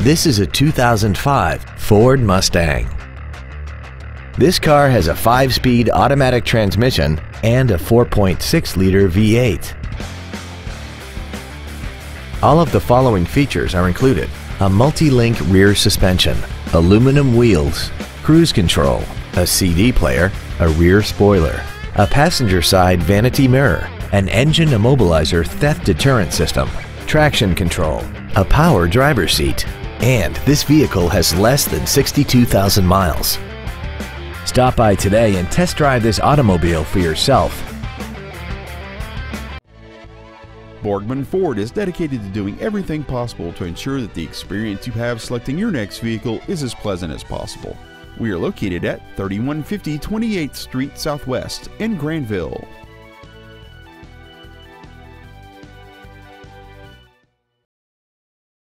This is a 2005 Ford Mustang. This car has a 5-speed automatic transmission and a 4.6-liter V8. All of the following features are included. A multi-link rear suspension, aluminum wheels, cruise control, a CD player, a rear spoiler, a passenger side vanity mirror, an engine immobilizer theft deterrent system, traction control, a power driver's seat, and this vehicle has less than 62,000 miles. Stop by today and test drive this automobile for yourself. Borgman Ford is dedicated to doing everything possible to ensure that the experience you have selecting your next vehicle is as pleasant as possible. We are located at 3150 28th Street Southwest in Grandville.